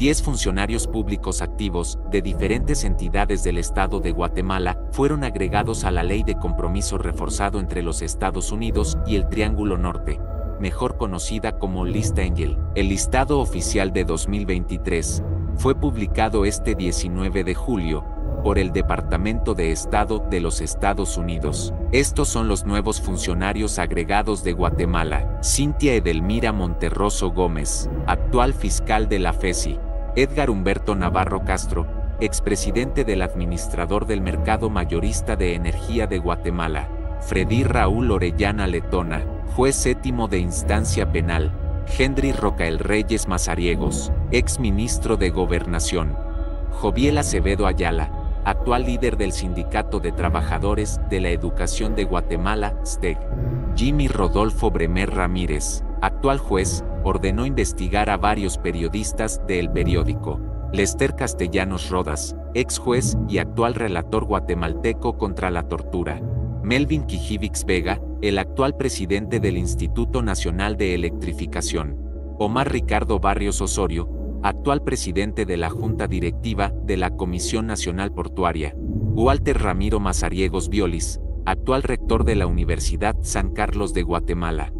10 funcionarios públicos activos de diferentes entidades del Estado de Guatemala fueron agregados a la Ley de Compromiso Reforzado entre los Estados Unidos y el Triángulo Norte, mejor conocida como Lista Angel. El listado oficial de 2023 fue publicado este 19 de julio por el Departamento de Estado de los Estados Unidos. Estos son los nuevos funcionarios agregados de Guatemala. Cintia Edelmira Monterroso Gómez, actual fiscal de la FESI. Edgar Humberto Navarro Castro, expresidente del administrador del mercado mayorista de energía de Guatemala. Freddy Raúl Orellana Letona, juez séptimo de instancia penal. Henry Rocael Reyes Mazariegos, ex ministro de Gobernación. Joviel Acevedo Ayala, actual líder del Sindicato de Trabajadores de la Educación de Guatemala, STEG. Jimmy Rodolfo Bremer Ramírez, actual juez, ordenó investigar a varios periodistas de El Periódico. Lester Castellanos Rodas, ex juez y actual relator guatemalteco contra la tortura. Melvin Quijivix Vega, el actual presidente del Instituto Nacional de Electrificación. Omar Ricardo Barrios Osorio, actual presidente de la Junta Directiva de la Comisión Nacional Portuaria, Walter Ramiro Mazariegos Violis, actual rector de la Universidad San Carlos de Guatemala.